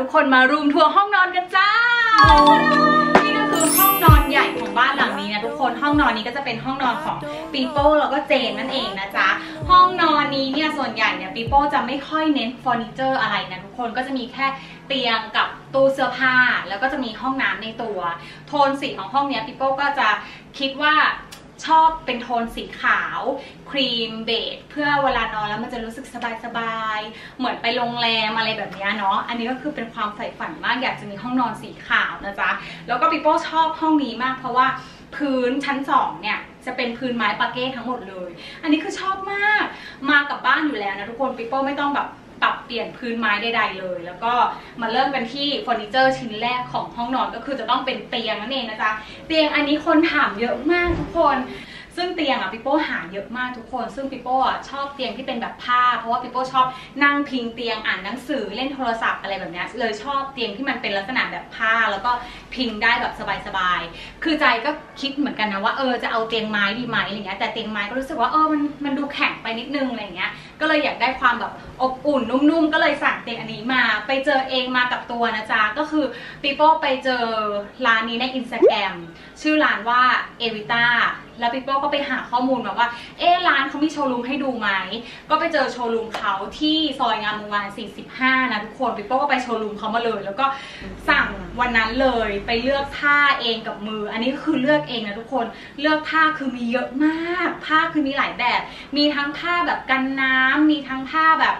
ทุกคนมา room tour ห้องนอนกันจ้า นี่ก็คือห้องนอนใหญ่ของบ้านหลังนี้นะทุกคน ห้องนอนนี้ก็จะเป็นห้องนอนของปีโป้แล้วก็เจนนั่นเองนะจ๊ะ ห้องนอนนี้เนี่ยส่วนใหญ่เนี่ยปีโป้จะไม่ค่อยเน้นเฟอร์นิเจอร์อะไรนะทุกคนก็จะมีแค่เตียงกับตู้เสื้อผ้าแล้วก็จะมีห้องน้ำในตัว โทนสีของห้องเนี้ยปีโป้ก็จะคิดว่า ชอบเป็นโทนสีขาว ครีม beige เพื่อเวลานอนแล้วมันจะรู้สึกสบายๆเหมือนไปโรงแรมอะไรแบบเนี้ยเนาะอันนี้ก็คือเป็นความใฝ่ฝันมากอยากจะมีห้องนอนสีขาวนะจ๊ะแล้วก็ปีโป้ชอบห้องนี้มากเพราะว่าพื้นชั้นสองเนี่ยจะเป็นพื้นไม้ปาเก้ทั้งหมดเลย อันนี้คือชอบมากมากับบ้านอยู่แล้วนะทุกคนปีโป้ไม่ต้องแบบ ปรับเปลี่ยนพื้นไม้ใดๆเลย แล้วก็มาเริ่มกันที่เฟอร์นิเจอร์ชิ้นแรกของห้องนอนก็คือจะต้องเป็นเตียงนั่นเองนะจ๊ะเตียงอันนี้คนถามเยอะมากทุกคนซึ่งเตียงอะปิโป้หาเยอะมากทุกคน ซึ่งปิโป้อะชอบเตียงที่เป็นแบบผ้า เพราะว่าปิโป้ชอบนั่งพิงเตียงอ่านหนังสือเล่นโทรศัพท์อะไรแบบเนี้ยเลยชอบเตียงที่มันเป็นลักษณะแบบผ้า แล้วก็พิงได้แบบสบายๆคือใจก็คิดเหมือนกันนะว่าเออจะเอาเตียงไม้ดีไหมอะไรเงี้ยแต่เตียงไม้ก็รู้สึกว่าเออมันมันดูแข็งไปนิดนึงอะไรเงี้ย ก็เลยอยากได้ความแบบอบอุ่นนุ่มๆ ก็เลยสั่งเตียงอันนี้มา ไปเจอเองมากับตัวนะจ๊ะ ก็คือปีโป้ไปเจอร้านนี้ในอินสตาแกรมชื่อร้านว่าเอวิต้าแล้วปีโป้ก็ไปหาข้อมูลมาว่า เอ๊ร้านเขามีโชว์รูมให้ดูไหม ก็ไปเจอโชว์รูมเขาที่ซอยงามวงวาน 45 นะทุกคนปีโป้ก็ไปโชว์รูมเขามาเลย แล้วก็สั่งวันนั้นเลยไปเลือกผ้าเองกับมือ อันนี้ก็คือเลือกเองนะทุกคน เลือกผ้าคือมีเยอะมาก ผ้าคือมีหลายแบบ มีทั้งผ้าแบบกันน้ำมีทั้งผ้าแบบ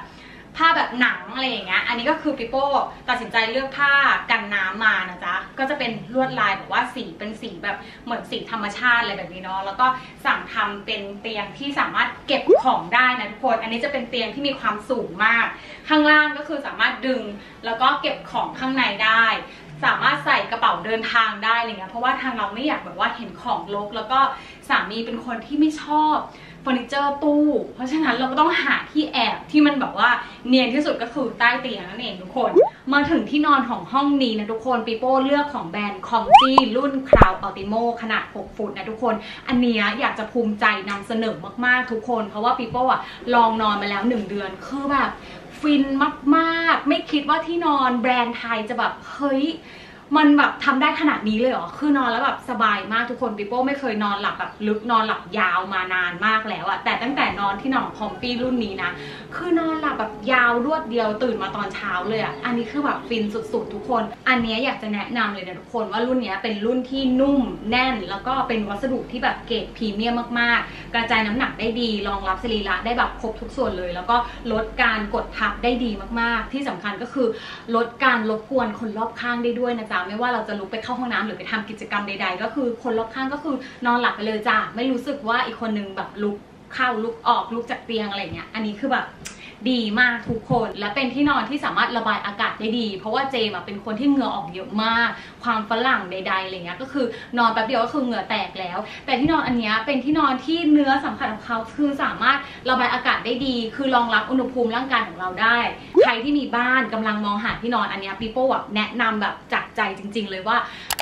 ผ้าแบบหนังอะไรอย่างเงี้ย อันนี้ก็คือปิโป้ตัดสินใจเลือกผ้ากันน้ำมานะจ๊ะ ก็จะเป็นลวดลายแบบว่าสีเป็นสีแบบเหมือนสีธรรมชาติอะไรแบบนี้เนาะ แล้วก็สั่งทำเป็นเตียงที่สามารถเก็บของได้นะทุกคน อันนี้จะเป็นเตียงที่มีความสูงมาก ข้างล่างก็คือสามารถดึงแล้วก็เก็บของข้างในได้ สามารถใส่กระเป๋าเดินทางได้อะไรเงี้ย เพราะว่าทางเราไม่อยากแบบว่าเห็นของรกแล้วก็สามีเป็นคนที่ไม่ชอบ เฟอร์นิเจอร์ตู้ เพราะฉะนั้นเราก็ต้องหาที่แอบที่มันแบบว่าเนียนที่สุดก็คือใต้เตียงนั่นเองทุกคน มาถึงที่นอนของห้องนี้นะทุกคนปีโป้เลือกของแบรนด์คอมฟี่รุ่น Crown Ultimo ขนาด 6 ฟุตนะทุกคน อันเนี้ยอยากจะภูมิใจนำเสนอมากๆทุกคน เพราะว่าปีโป้อะลองนอนมาแล้ว 1 เดือนคือแบบฟินมากๆ ไม่คิดว่าที่นอนแบรนด์ไทยจะแบบเฮ้ย มันแบบทำได้ขนาดนี้เลยเหรอ คือนอนแล้วแบบสบายมากทุกคนปีโป้ไม่เคยนอนหลับแบบลึกนอนหลับยาวมานานมากแล้วอะแต่ตั้งแต่นอนที่นอนของคอมฟี่รุ่นนี้นะ คือนอนหลับแบบยาวรวดเดียวตื่นมาตอนเช้าเลยอะอันนี้คือแบบฟินสุดๆ ทุกคน อันเนี้ยอยากจะแนะนำเลยนะทุกคนว่ารุ่นเนี้ยเป็นรุ่นที่นุ่มแน่น แล้วก็เป็นวัสดุที่แบบเกรดพรีเมียมมากๆ กระจายน้ำหนักได้ดี รองรับสรีระได้แบบครบทุกส่วนเลย แล้วก็ลดการกดทับได้ดีมากๆ ที่สำคัญก็คือลดการรบกวนคนรอบข้างได้ด้วยนะจ๊ะไม่ว่าเราจะลุกไปเข้าห้องน้ำหรือไปทำกิจกรรมใด ๆ ก็คือคนรอบข้างก็คือนอนหลับไปเลยจ้าไม่รู้สึกว่าอีกคนนึงแบบลุกเข้าลุกออกลุกจากเตียงอะไรเงี้ยอันนี้คือแบบ ดีมากทุกคน และเป็นที่นอนที่สามารถระบายอากาศได้ดี เพราะว่าเจมเป็นคนที่เหงื่อออกเยอะมาก ความฝรั่งใดๆอะไรเงี้ยก็คือนอนแป๊บเดียวก็คือเหงื่อแตกแล้ว แต่ที่นอนอันนี้เป็นที่นอนที่เนื้อสัมผัสของเขาคือสามารถระบายอากาศได้ดี คือรองรับอุณหภูมิร่างกายของเราได้ ใครที่มีบ้านกำลังมองหาที่นอนอันนี้ปีโป้แบบแนะนำแบบจากใจจริง ๆ เลยว่า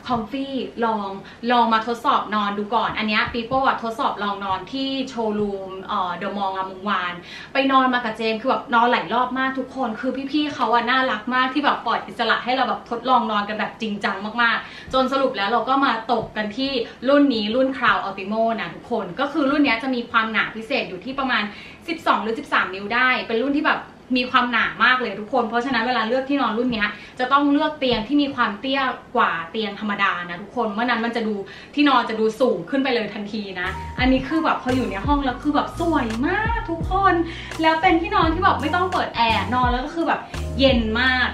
คอมฟี่ลองลองมาทดสอบนอนดูก่อน อันนี้ปีโป้ทดสอบลองนอนที่โชว์รูมเดอะมอลล์งามวงศ์วาน ไปนอนมากับเจมคือแบบนอนหลายรอบมากทุกคน คือพี่ๆเขาอะน่ารักมากที่แบบปล่อยอิสระให้เราแบบทดลองนอนกันแบบจริงจังมากๆ จนสรุปแล้วเราก็มาตกกันที่รุ่นนี้รุ่น Crown Ultimo นะทุกคน ก็คือรุ่นนี้จะมีความหนาพิเศษอยู่ที่ประมาณ 12 หรือ 13 นิ้วได้ เป็นรุ่นที่แบบ มีความหนามากเลยทุกคน เพราะฉะนั้นเวลาเลือกที่นอนรุ่นนี้จะต้องเลือกเตียงที่มีความเตี้ยกว่าเตียงธรรมดานะทุกคนเมื่อนั้นมันจะดูที่นอนจะดูสูงขึ้นไปเลยทันทีนะ อันนี้คือแบบพออยู่ในห้องแล้วคือแบบสวยมากทุกคน แล้วเป็นที่นอนที่แบบไม่ต้องเปิดแอร์นอนแล้วก็คือแบบเย็นมาก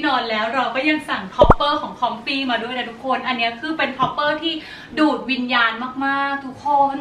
ที่นอนแล้วเราก็ยังสั่งท็อปเปอร์ของคอมฟี่มาด้วยนะทุกคน อันนี้คือเป็นท็อปเปอร์ที่ดูดวิญญาณมากๆ ทุกคน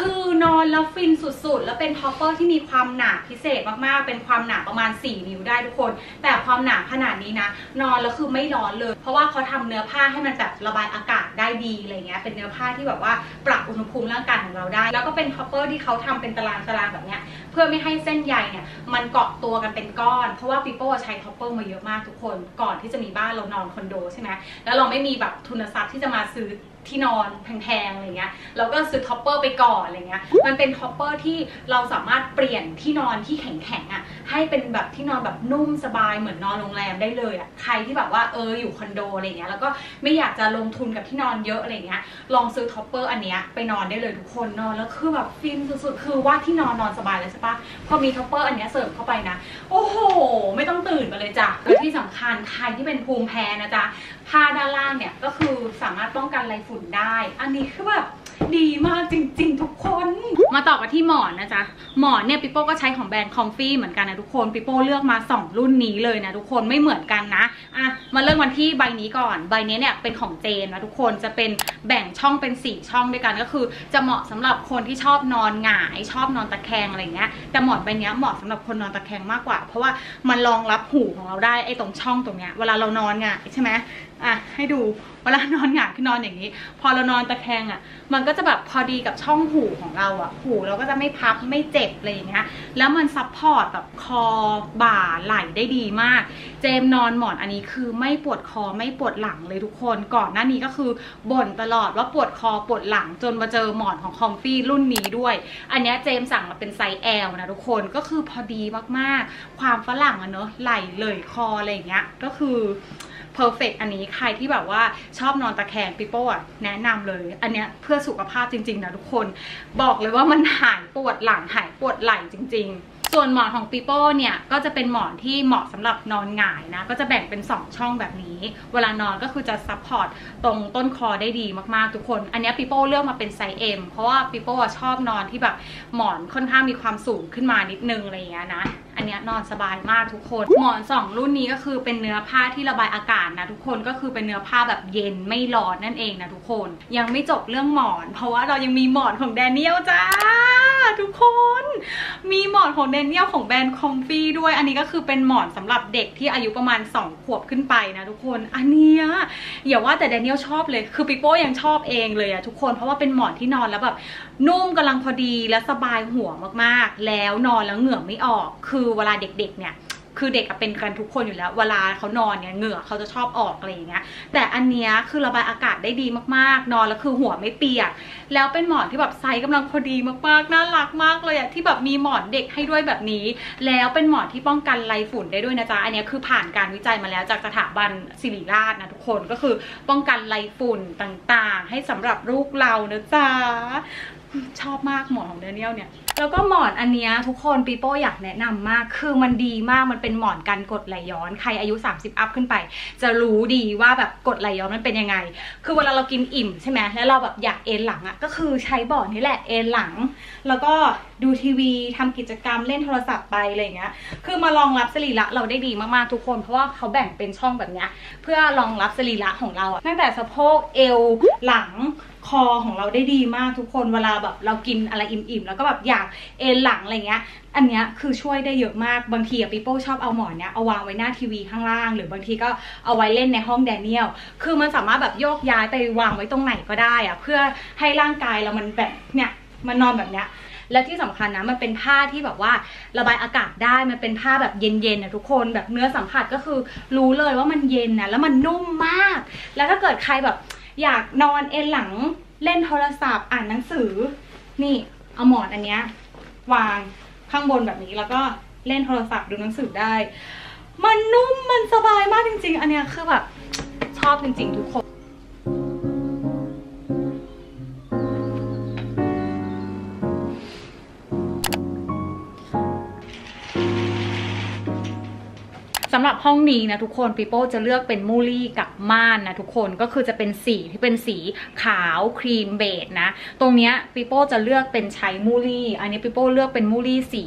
คือนอนแล้วฟินสุดๆ แล้วเป็นท็อปเปอร์ที่มีความหนาพิเศษมากๆ เป็นความหนาประมาณ 4 นิ้วได้ทุกคน แต่ความหนาขนาดนี้นะ นอนแล้วคือไม่ร้อนเลย เพราะว่าเขาทำเนื้อผ้าให้มันแบบระบายอากาศได้ดีอะไรเงี้ย เป็นเนื้อผ้าที่แบบว่าปรับอุณหภูมิร่างกายของเราได้ แล้วก็เป็นท็อปเปอร์ที่เขาทำเป็นตารางตารางๆแบบเนี้ย เพื่อไม่ให้เส้นใยเนี่ยมันเกาะตัวกันเป็นก้อน เพราะว่าปีโป้ใช้ท็อปเปอร์มาเยอะมากทุกคนก่อนที่จะมีบ้านเรานอนคอนโดใช่ไหมแล้วเราไม่มีแบบทุนทรัพย์ที่จะมาซื้อที่นอนแพงๆอะไรเงี้ยเราก็ซื้อท็อปเปอร์ไปก่อนอะไรเงี้ยมันเป็นท็อปเปอร์ที่เราสามารถเปลี่ยนที่นอนที่แข็งๆอะให้เป็นแบบที่นอนแบบนุ่มสบายเหมือนนอนโรงแรมได้เลยอะใครที่แบบว่าเอออยู่คอนโดอะไรเงี้ยแล้วก็ไม่อยากจะลงทุนกับที่นอนเยอะอะไรเงี้ยลองซื้อท็อปเปอร์อันเนี้ยไปนอนได้เลยทุกคนนอนแล้วคือแบบฟินสุดๆคือว่าที่นอนนอนสบายเลยใช่ปะพอมีท็อปเปอร์อันเนี้ยเสริมเข้าไปนะ โอ้โห ไม่ต้องตื่นมาเลยจ้ะและที่สำคัญใครที่เป็นภูมิแพ้นะจ๊ะ ผ้าด้านล่างเนี่ยก็คือสามารถป้องกันไรฝุ่นได้ อันนี้คือแบบดีมากจริง ๆ ทุกคน มาต่อกันที่หมอนนะจ๊ะ หมอนเนี่ยปิโป้ก็ใช้ของแบรนด์คอมฟี่เหมือนกันนะทุกคนปิโป้เลือกมา 2 รุ่นนี้เลยนะทุกคนไม่เหมือนกันนะอะมาเริ่มกันที่ใบนี้ก่อน ใบนี้เนี่ยเป็นของเจนนะทุกคนจะเป็นแบ่งช่องเป็น 4 ช่องด้วยกันก็คือ จะเหมาะสำหรับคนที่ชอบนอนหงายชอบนอนตะแคงอะไรเงี้ยแต่หมอนใบเนี้ยเหมาะสำหรับคนนอนตะแคงมากกว่า เพราะว่ามันรองรับหูของเราได้ไอ้ตรงช่องตรงเนี้ยเวลาเรานอนหงายใช่ไหมอะให้ดูเวลานอนหงายคือนอนอย่างนี้ พอเรานอนตะแคงอะ มันก็จะแบบพอดีกับช่องหูของเราอะ หูเราก็จะไม่พับไม่เจ็บอะไรอย่างเงี้ย แล้วมัน support แบบคอบ่าไหล่ได้ดีมาก เจมนอนหมอนอันนี้คือไม่ปวดคอไม่ปวดหลังเลยทุกคน ก่อนหน้านี้ก็คือบ่นตลอดว่าปวดคอปวดหลังจนมาเจอหมอนของคอมฟี่รุ่นนี้ด้วย อันนี้เจมส์สั่งมาเป็นไซส์ L นะทุกคนก็คือพอดีมากๆ ความฝรั่งอะเนอะไหล่เลยคออะไรอย่างเงี้ย ก็คือ perfect อันนี้ใครที่แบบว่าชอบนอนตะแคงปีโป้อะแนะนำเลย อันเนี้ยเพื่อสุขภาพจริงๆนะทุกคน บอกเลยว่ามันหายปวดหลังหายปวดไหล่จริง ๆส่วนหมอนของปีโป้เนี่ยก็จะเป็นหมอนที่เหมาะสำหรับนอนหงายนะก็จะแบ่งเป็น 2 ช่องแบบนี้ เวลานอนก็คือจะ support ตรงต้นคอได้ดีมากๆทุกคน อันนี้ปีโป้เลือกมาเป็นไซส์ M เพราะว่าปีโป้ชอบนอนที่แบบหมอนค่อนข้างมีความสูงขึ้นมานิดนึงอะไรอย่างเงี้ยนะ อันนี้นอนสบายมากทุกคน หมอน 2 รุ่นนี้ก็คือเป็นเนื้อผ้าที่ระบายอากาศนะทุกคนก็คือเป็นเนื้อผ้าแบบเย็นไม่ร้อนนั่นเองนะทุกคน ยังไม่จบเรื่องหมอน เพราะว่าเรายังมีหมอนของแดเนียลจ้าทุกคน มีหมอนของแดเนียลของแบรนด์คอมฟี่ด้วยอันนี้ก็คือเป็นหมอนสำหรับเด็กที่อายุประมาณ 2 ขวบขึ้นไปนะทุกคนอันนี้อย่าว่าแต่แดเนียลชอบเลยคือปิโป้ยังชอบเองเลยอะทุกคนเพราะว่าเป็นหมอนที่นอนแล้วแบบนุ่มกำลังพอดีและสบายหัวมากๆ แล้วนอนแล้วเหงื่อไม่ออกคือเวลาเด็กๆเนี่ยคือเด็กเป็นกันทุกคนอยู่แล้ว เวลาเขานอนเนี่ยเหงื่อเขาจะชอบออกอะไรอย่างเงี้ย แต่อันเนี้ยคือระบายอากาศได้ดีมากๆ นอนแล้วคือหัวไม่เปียก แล้วเป็นหมอนที่แบบไซส์กำลังพอดีมากๆ น่ารักมากเลยอะที่แบบมีหมอนเด็กให้ด้วยแบบนี้ แล้วเป็นหมอนที่ป้องกันไรฝุ่นได้ด้วยนะจ๊ะ อันเนี้ยคือผ่านการวิจัยมาแล้วจากสถาบันศิริราชนะทุกคน ก็คือป้องกันไรฝุ่นต่างๆ ให้สำหรับลูกเรานะจ๊ะ ชอบมากหมอนของเดนิเอลเนี่ย แล้วก็หมอนอันเนี้ยทุกคนปีโป้อยากแนะนำมาก คือมันดีมากมันเป็นหมอนกันกดไหลย้อน ใครอายุ 30 อัพขึ้นไป จะรู้ดีว่าแบบกดไหลย้อนมันเป็นยังไง คือเวลาเรากินอิ่มใช่ไหมแล้วเราแบบอยากเอนหลังอะ่ะก็คือใช้บอร์ดนี่แหละเอนหลัง แล้วก็ดูทีวีทำกิจกรรมเล่นโทรศัพท์ไปอะไรเงี้ย คือมารองรับสรีระเราได้ดีมากๆทุกคน เพราะว่าเขาแบ่งเป็นช่องแบบเนี้ยเพื่อรองรับสรีระของเราอะตั้งแต่สะโพกเอวหลัง คอของเราได้ดีมากทุกคนเวลาแบบเรากินอะไรอิ่มๆ แล้วก็แบบอยากเอนหลังอะไรเงี้ย อันเนี้ยคือช่วยได้เยอะมากบางทีอะปีโป้ชอบเอาหมอนเนี้ยเอาวางไว้หน้าทีวีข้างล่าง หรือบางทีก็เอาไว้เล่นในห้องแดเนียลคือมันสามารถแบบโยกย้ายไปวางไว้ตรงไหนก็ได้อะเพื่อให้ร่างกายเรามันแบบเนี่ยมันนอนแบบเนี้ยและที่สำคัญนะมันเป็นผ้าที่แบบว่าระบายอากาศได้มันเป็นผ้าแบบเย็นๆนะทุกคนแบบเนื้อสัมผัสก็คือรู้เลยว่ามันเย็นนะแล้วมันนุ่มมาก แล้วถ้าเกิดใครแบบ อยากนอนเอนหลังเล่นโทรศัพท์อ่านหนังสือ นี่เอาหมอนอันเนี้ยวางข้างบนแบบนี้แล้วก็เล่นโทรศัพท์ดูหนังสือได้ มันนุ่มมันสบายมากจริง ๆ อันเนี้ยคือแบบชอบจริง ๆ ทุกคน สำหรับห้องนี้นะทุกคนปีโป้จะเลือกเป็นมูลี่กับม่านนะทุกคนก็คือจะเป็นสีที่เป็นสีขาวครีมเบจนะ ตรงเนี้ยปีโป้จะเลือกเป็นใช้มูลี่ อันนี้ปีโป้เลือกเป็นมูลี่สี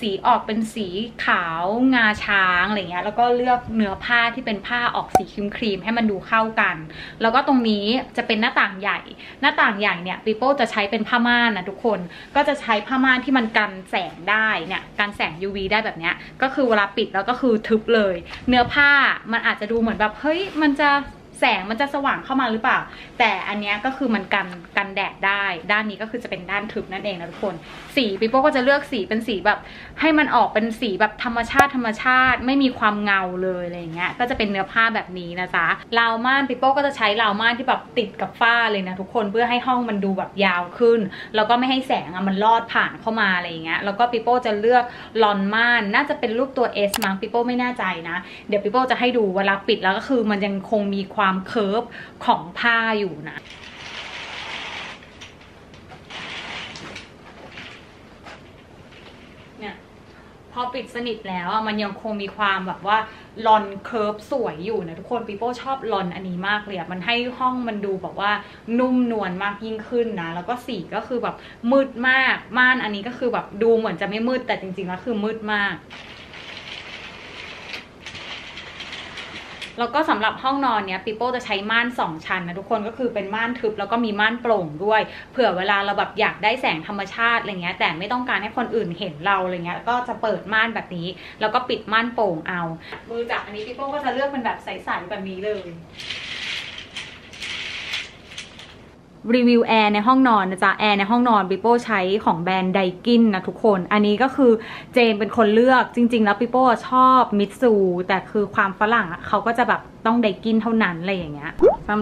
สีออกเป็นสีขาวงาช้างอะไรเงี้ยแล้วก็เลือกเนื้อผ้าที่เป็นผ้าออกสีครีมครีมให้มันดูเข้ากัน แล้วก็ตรงนี้จะเป็นหน้าต่างใหญ่ หน้าต่างใหญ่เนี่ยปีโป้จะใช้เป็นผ้าม่านนะทุกคนก็จะใช้ผ้าม่านที่มันกันแสงได้เนี่ยกันแสง UV ได้แบบเนี้ยก็คือเวลาปิดแล้วก็คือทึบเลย เนื้อผ้ามันอาจจะดูเหมือนแบบเฮ้ยมันจะ แสงมันจะสว่างเข้ามาหรือเปล่า แต่อันนี้ก็คือมันกันกันแดดได้ ด้านนี้ก็คือจะเป็นด้านทึบนั่นเองนะทุกคน สีปีโป้ก็จะเลือกสีเป็นสีแบบ ให้มันออกเป็นสีแบบธรรมชาติธรรมชาติ ไม่มีความเงาเลยอะไรอย่างเงี้ย ก็จะเป็นเนื้อผ้าแบบนี้นะจ๊ะราวม่านปีโป้ก็จะใช้ราวม่านที่แบบติดกับฝ้าเลยนะทุกคนเพื่อให้ห้องมันดูแบบยาวขึ้น แล้วก็ไม่ให้แสงอะมันลอดผ่านเข้ามาอะไรอย่างเงี้ย แล้วก็ปีโป้จะเลือกลอนม่านน่าจะเป็นรูปตัว S มั้งปีโป้ไม่แน่ใจนะ เดี๋ยวปีโป้จะให้ดูเวลาปิดแล้วก็คือมันยังคงมีความ curve ของผ้าอยู่นะเนี่ยพอปิดสนิทแล้วอะมันยังคงมีความแบบว่าลอน curve สวยอยู่นะทุกคนปีโป้ชอบลอนอันนี้มากเลยอะมันให้ห้องมันดูแบบว่านุ่มนวลมากยิ่งขึ้นนะ แล้วก็สีก็คือแบบมืดมากม่านอันนี้ก็คือแบบดูเหมือนจะไม่มืดแต่จริงๆแล้วคือมืดมาก แล้วก็สำหรับห้องนอนเนี้ยปิโป้จะใช้ม่านสองชั้นนะทุกคนก็คือเป็นม่านทึบแล้วก็มีม่านโปร่งด้วย เผื่อเวลาเราแบบอยากได้แสงธรรมชาติอะไรเงี้ยแต่ไม่ต้องการให้คนอื่นเห็นเราอะไรเงี้ยก็จะเปิดม่านแบบนี้ แล้วก็ปิดม่านโปร่งเอา มือจับอันนี้ปิโป้ก็จะเลือกเป็นแบบใสๆแบบนี้เลย รีวิวแอร์ในห้องนอนนะจ๊ะแอร์ในห้องนอนปิโป้ใช้ของแบรนด์ไดกินนะทุกคน อันนี้ก็คือเจมส์เป็นคนเลือกจริง ๆ แล้วปิโป้ชอบมิตซูแต่คือความฝรั่งอะเขาก็จะแบบ ต้องไดกินเท่านั้นอะไรอย่างเงี้ย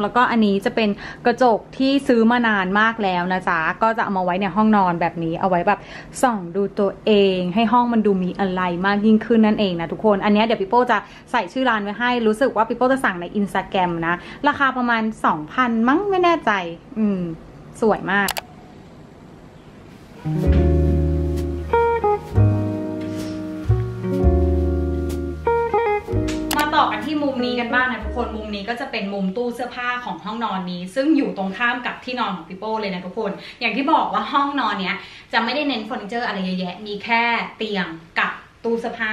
แล้วก็อันนี้จะเป็นกระจกที่ซื้อมานานมากแล้วนะจ๊ะ ก็จะเอามาไว้ในห้องนอนแบบนี้ เอาไว้แบบส่องดูตัวเอง ให้ห้องมันดูมีอะไรมากยิ่งขึ้นนั่นเองนะทุกคน อันนี้เดี๋ยวปิโป้จะใส่ชื่อร้านไว้ให้ รู้สึกว่าปิโป้จะสั่งในอินสตาแกรมนะ ราคาประมาณ 2,000 มั้งไม่แน่ใจ อืม สวยมากมา ต่อกันที่มุมนี้กันบ้างนะทุกคนมุมนี้ก็จะเป็นมุมตู้เสื้อผ้าของห้องนอนนี้ ซึ่งอยู่ตรงข้ามกับที่นอนของพี่โป้เลยนะทุกคน อย่างที่บอกว่าห้องนอนเนี้ยจะไม่ได้เน้นเฟอร์นิเจอร์อะไรเยอะแยะมีแค่เตียงกับ ตู้เสื้อผ้า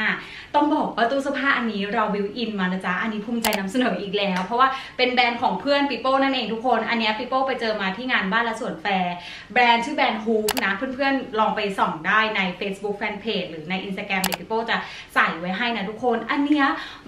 ต้องบอกว่าตู้เสื้อผ้าอันนี้เราวิวอินมานะจ๊ะ อันนี้ภูมิใจนำเสนออีกแล้ว เพราะว่าเป็นแบรนด์ของเพื่อนปิโป้นั่นเองทุกคน อันนี้ปิโป้ไปเจอมาที่งานบ้านและสวนแฟร์ แบรนด์ชื่อแบรนด์ฮูฟนะ เพื่อนๆ ลองไปส่องได้ใน Facebook Fanpage หรือใน Instagram เดี๋ยวปิโป้จะใส่ไว้ให้นะทุกคน อันนี้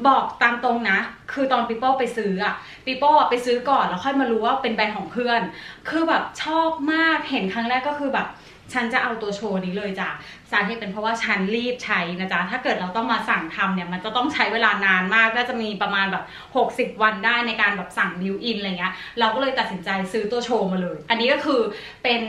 บอกตามตรงนะ คือตอนปิโป้ไปซื้ออะปิโป้ไปซื้อก่อนแล้วค่อยมารู้ว่าเป็นแบรนด์ของเพื่อน คือแบบชอบมาก เห็นครั้งแรกก็คือแบบ ฉันจะเอาตัวโชว์นี้เลยจ้ะสาเหตุเป็นเพราะว่าฉันรีบใช้นะจ๊ะถ้าเกิดเราต้องมาสั่งทำเนี่ยมันจะต้องใช้เวลานานมากก็จะมีประมาณแบบ 60 วันได้ในการแบบสั่ง built-in อะไรเงี้ยเราก็เลยตัดสินใจซื้อตัวโชว์มาเลย อันนี้ก็คือเป็น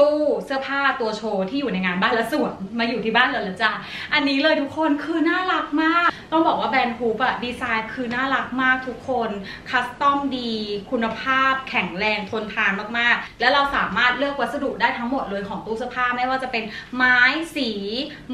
ตู้เสื้อผ้าตัวโชว์ที่อยู่ในงานบ้านและสวนมาอยู่ที่บ้านเลยละจ้ะอันนี้เลยทุกคนคือน่ารักมาก ต้องบอกว่าแบรนด์ฮูปอะดีไซน์คือน่ารักมากทุกคน custom ดี คุณภาพแข็งแรงทนทานมากๆ แล้วเราสามารถเลือกวัสดุได้ทั้งหมดเลยของตู้เสื้อผ้าไม่ว่าจะเป็นไม้สี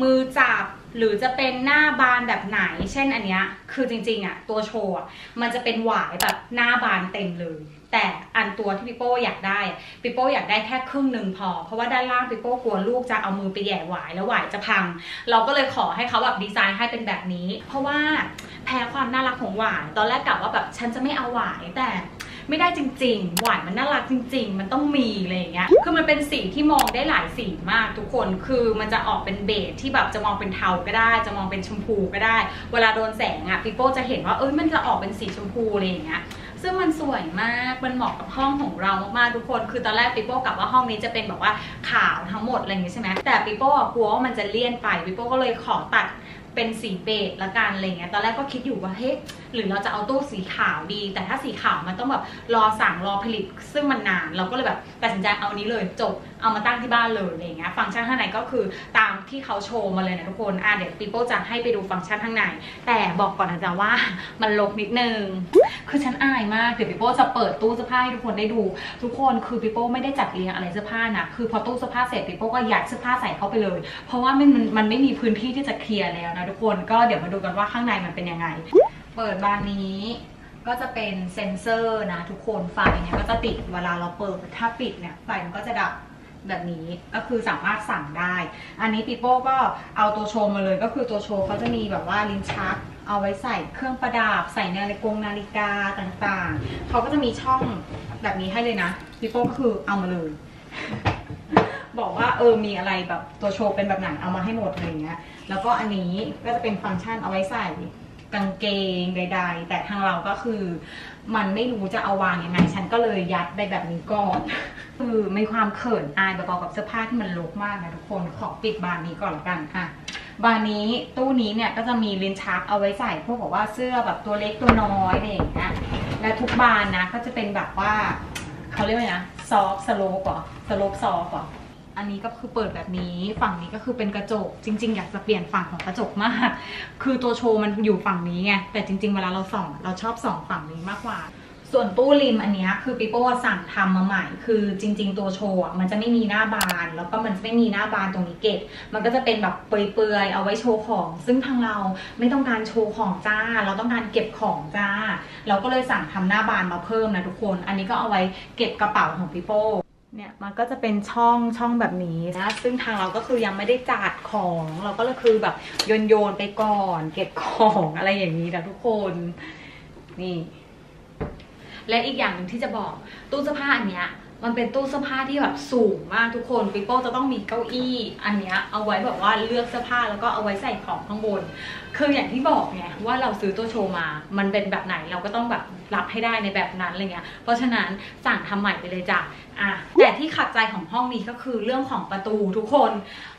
มือจับ หรือจะเป็นหน้าบานแบบไหน เช่นอันเนี้ย คือจริงๆอะตัวโชว์มันจะเป็นหวายแบบหน้าบานเต็มเลย แต่อันตัวที่ปิโป้อยากได้ปิโป้อยากได้แค่ครึ่งหนึ่งพอ เพราะว่าด้านล่างปิโป้กลัวลูกจะเอามือไปแย่หวายแล้วหวายจะพัง เราก็เลยขอให้เขาแบบดีไซน์ให้เป็นแบบนี้ เพราะว่าแพ้ความน่ารักของหวาย ตอนแรกกะว่าแบบฉันจะไม่เอาหวายแต่ ไม่ได้จริง ๆ หวานมันน่ารักจริง ๆ มันต้องมีอะไรอย่างเงี้ยคือมันเป็นสีที่มองได้หลายสีมากทุกคนคือมันจะออกเป็นเบจที่แบบจะมองเป็นเทาก็ได้ จะมองเป็นชมพูก็ได้ เวลาโดนแสงอะปิโป้จะเห็นว่าเอ้ยมันจะออกเป็นสีชมพูอะไรอย่างเงี้ยซึ่งมันสวยมาก มันเหมาะกับห้องของเรามากๆทุกคน คือตอนแรกปิโป้กะว่าห้องนี้จะเป็นแบบว่าขาวทั้งหมดอะไรอย่างงี้ใช่ไหมแต่ปิโป้กลัวว่ามันจะเลี่ยนไปปิโป้ก็เลยขอตัดเป็นสีเบจละกันอะไรเงี้ยตอนแรกก็คิดอยู่ว่าเฮ้ยหรือเราจะเอาตู้สีขาวดี แต่ถ้าสีขาวมันต้องแบบรอสั่งรอผลิตซึ่งมันนาน เราก็เลยแบบตัดสินใจเอานี้เลยจบเอามาตั้งที่บ้านเลยอะไรเงี้ยฟังก์ชันข้างในก็คือตามที่เขาโชว์มาเลยนะทุกคนอะเดี๋ยวปิโป้จะให้ไปดูฟังก์ชันข้างใน แต่บอกก่อนนะจ๊ะว่ามันลกนิดนึงคือฉันอายมากเดี๋ยวพี่โป้จะเปิดตู้เสื้อผ้าให้ทุกคนได้ดู ทุกคนคือพี่โป้ไม่ได้จัดเรียงอะไรเสื้อผ้านะคือพอตู้เสื้อผ้าเสร็จพี่โป้ก็ยัดเสื้อผ้าใส่เข้าไปเลย เพราะว่ามันมันไม่มีพื้นที่ที่จะเคลียร์แล้วนะทุกคนก็เดี๋ยวมาดูกันว่าข้างในมันเป็นยังไง เปิดบานนี้ก็จะเป็นเซ็นเซอร์นะทุกคนไฟเนี่ยก็จะติดเวลาเราเปิดถ้าปิดเนี่ยไฟมันก็จะดับแบบนี้ก็คือสามารถสั่งได้ อันนี้ปีโป้ก็เอาตัวโชว์มาเลย ก็คือตัวโชว์เขาจะมีแบบว่าลิ้นชัก เอาไว้ใส่เครื่องประดับ ใส่นาฬิกงนาฬิกาต่างๆ เขาก็จะมีช่องแบบนี้ให้เลยนะปีโป้ก็คือเอามาเลย บอกว่าเออมีอะไรแบบตัวโชว์เป็นแบบไหนเอามาให้หมดอะไรเงี้ย แล้วก็อันนี้ก็จะเป็นฟังก์ชันเอาไว้ใส่กางเกงใด ๆ แต่ทางเราก็คือ มันไม่รู้จะเอาวางยังไง ฉันก็เลยยัดไปแบบนี้ก่อน คือมีความเขินอายประกอบกับเสื้อผ้าที่มันรกมากนะทุกคนขอปิดบานนี้ก่อนละกันอะบานนี้ตู้นี้เนี่ยก็จะมีลิ้นชักเอาไว้ใส่พวกแบบว่าเสื้อแบบตัวเล็กตัวน้อยอะไรอย่างเงี้ยและทุกบานนะก็จะเป็นแบบว่าเขาเรียกว่าไงนะ soft slope อะ slope soft อะอันนี้ก็คือเปิดแบบนี้ ฝั่งนี้ก็คือเป็นกระจก จริง ๆ อยากจะเปลี่ยนฝั่งของกระจกมาก คือตัวโชว์มันอยู่ฝั่งนี้ไง แต่จริง ๆ เวลาเราส่อง เราชอบส่องฝั่งนี้มากกว่า ส่วนตู้ริมอันนี้คือปิโป้สั่งทำมาใหม่ คือจริง ๆ ตัวโชว์มันจะไม่มีหน้าบาน แล้วก็มันจะไม่มีหน้าบานตรงนี้เก็บมันก็จะเป็นแบบเปลือยๆ เอาไว้โชว์ของ ซึ่งทางเราไม่ต้องการโชว์ของจ้า เราต้องการเก็บของจ้า เราก็เลยสั่งทำหน้าบานมาเพิ่มนะทุกคน อันนี้ก็เอาไว้เก็บกระเป๋าของปิโป้ เนี่ยมันก็จะเป็นช่องช่องแบบนี้นะซึ่งทางเราก็คือยังไม่ได้จัดของเราก็เลยคือแบบโยนโยนไปก่อน เก็บของอะไรอย่างนี้นะทุกคนนี่ และอีกอย่างหนึ่งที่จะบอกตู้เสื้อผ้าอันเนี้ยมันเป็นตู้เสื้อผ้าที่แบบสูงมากทุกคนปิโป้จะต้องมีเก้าอี้อันเนี้ยเอาไว้แบบว่าเลือกเสื้อผ้าแล้วก็เอาไว้ใส่ของข้างบน คืออย่างที่บอกไงว่าเราซื้อตัวโชว์มา มันเป็นแบบไหนเราก็ต้องแบบรับให้ได้ในแบบนั้นอะไรเงี้ย เพราะฉะนั้นสั่งทำใหม่ไปเลยจ้ะ อะ แต่ที่ขัดใจของห้องนี้ก็คือเรื่องของประตูทุกคน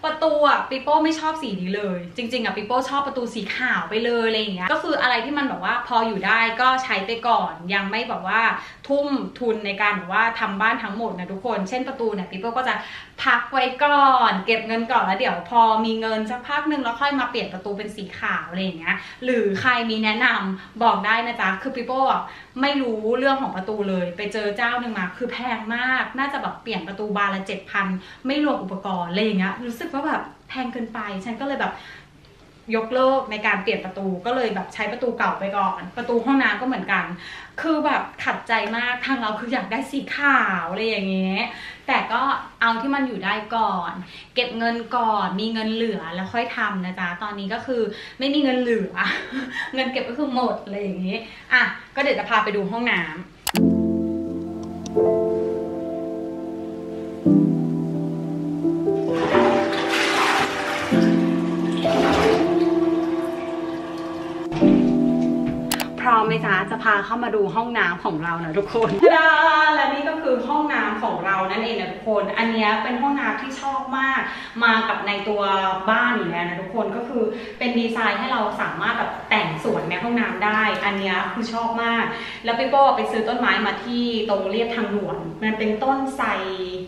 ประตูอะปิโป้ไม่ชอบสีนี้เลย จริง ๆอะปิโป้ชอบประตูสีขาวไปเลยอะไรเงี้ย ก็คืออะไรที่มันแบบว่าพออยู่ได้ก็ใช้ไปก่อน ยังไม่แบบว่าทุ่มทุนในการแบบว่าทำบ้านทั้งหมดนะทุกคน เช่นประตูเนี่ยปิโป้ก็จะ พักไว้ก่อน เก็บเงินก่อนแล้วเดี๋ยวพอมีเงินสักพักหนึ่งแล้วค่อยมาเปลี่ยนประตูเป็นสีขาวอะไรอย่างเงี้ย หรือใครมีแนะนำบอกได้นะจ๊ะ คือปิโป้อะไม่รู้เรื่องของประตูเลย ไปเจอเจ้าหนึ่งมา คือแพงมาก น่าจะแบบเปลี่ยนประตูบานละเจ็ดพันไม่รวมอุปกรณ์อะไรอย่างเงี้ย รู้สึกว่าแบบแพงเกินไป ฉันก็เลยแบบยกเลิกในการเปลี่ยนประตูก็เลยแบบใช้ประตูเก่าไปก่อน ประตูห้องน้ำก็เหมือนกัน คือแบบขัดใจมากทางเราคืออยากได้สีขาวอะไรอย่างเงี้ย แต่ก็เอาที่มันอยู่ได้ก่อน เก็บเงินก่อน มีเงินเหลือแล้วค่อยทำนะจ๊ะ ตอนนี้ก็คือไม่มีเงินเหลือ เงินเก็บก็คือหมดอะไรอย่างงี้ อะ ก็เดี๋ยวจะพาไปดูห้องน้ำพร้อมไหมจ๊ะจะพาเข้ามาดูห้องน้ำของเรานะทุกคนดาและนี่ก็คือห้อง คน อันนี้เป็นห้องน้ำที่ชอบมาก มากับในตัวบ้านอยู่แล้วนะทุกคนก็คือเป็นดีไซน์ให้เราสามารถแบบแต่งสวนในห้องน้ำได้ อันนี้คือชอบมาก แล้วพี่โป้ไปซื้อต้นไม้มาที่ตรงเรียบทางด่วน มันเป็นต้นไทร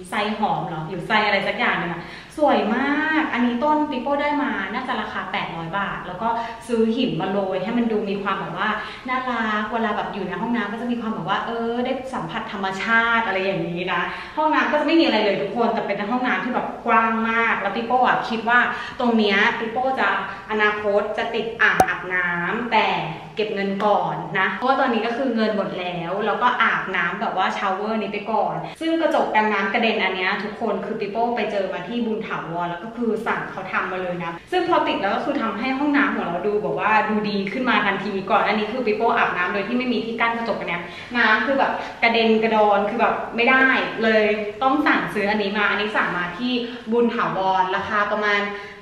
ไทรหอมเหรอหรือไทรอะไรสักอย่างหนึงอะ สวยมาก อันนี้ต้นปิโป้ได้มา น่าจะราคา 800 บาท แล้วก็ซื้อหินมาโรยให้มันดูมีความแบบว่า น่ารัก เวลาแบบอยู่ในห้องน้ำก็จะมีความแบบว่า เออ ได้สัมผัสธรรมชาติอะไรอย่างนี้นะ ห้องน้ำก็จะไม่มีอะไรเลยทุกคน แต่เป็นห้องน้ำที่แบบกว้างมาก แล้วปิโป้อะคิดว่าตรงเนี้ยปิโป้จะอนาคตจะติดอ่างอาบน้ำแต่เก็บเงินก่อนนะ เพราะว่าตอนนี้ก็คือเงินหมดแล้ว แล้วก็อาบน้ำแบบว่าชาวเวอร์นี้ไปก่อน ซึ่งกระจกกันน้ำกระเด็นอันเนี้ยทุกคนคือปิโป้ไปเจอมาที่บุญถาวรแล้วก็คือสั่งเขาทำมาเลยนะ ซึ่งพอติดแล้วก็คือทำให้ห้องน้ำของเราดูแบบว่าดูดีขึ้นมาทันทีก่อนอันนี้คือปิโป้อาบน้ำโดยที่ไม่มีที่กั้นกระจกอันเนี้ยน้ำคือแบบกระเด็นกระดอนคือแบบไม่ได้เลยต้องสั่งซื้ออันนี้มาอันนี้สั่งมาที่บุญถาวรราคาประมาณ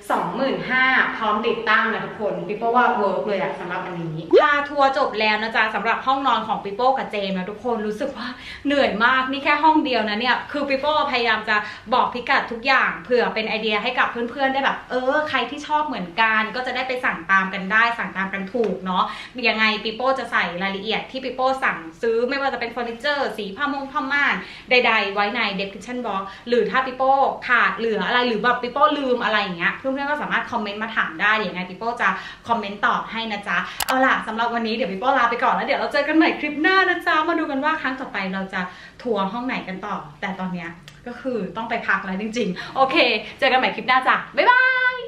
25,000 พร้อมติดตั้งนะทุกคนปิโป้ว่า work เลยอะสำหรับอันนี้พาทัวร์จบแล้วนะจ๊ะสำหรับห้องนอนของปิโป้กับเจมส์นะทุกคนรู้สึกว่าเหนื่อยมากนี่แค่ห้องเดียวนะเนี่ยคือปิโป้พยายามจะบอกพิกัดทุกอย่างเผื่อเป็นไอเดียให้กับเพื่อนๆได้แบบ เออ ใครที่ชอบเหมือนกันก็จะได้ไปสั่งตามกันได้ สั่งตามกันถูกเนาะยังไงปิโป้จะใส่รายละเอียดที่ปิโป้สั่งซื้อไม่ว่าจะเป็นเฟอร์นิเจอร์สีผ้ามงผ้าม่านใด ๆ ไว้ใน description box หรือถ้าปิโป้ขาดเหลืออะไรหรือแบบปิโป้ลืมอะไรอย่างเงี้ยเเพื่อนๆก็สามารถคอมเมนต์มาถามได้อย่างไงปีโป้จะคอมเมนต์ตอบให้นะจ๊ะเอาล่ะสำหรับวันนี้เดี๋ยวปีโป้ลาไปก่อนแล้วเดี๋ยวเราเจอกันใหม่คลิปหน้านะจ๊ะมาดูกันว่าครั้งต่อไปเราจะทัวร์ห้องไหนกันต่อ แต่ตอนเนี้ยก็คือต้องไปพักแล้วจริง ๆ โอเค เจอกันใหม่คลิปหน้าจ้ะบ๊ายบาย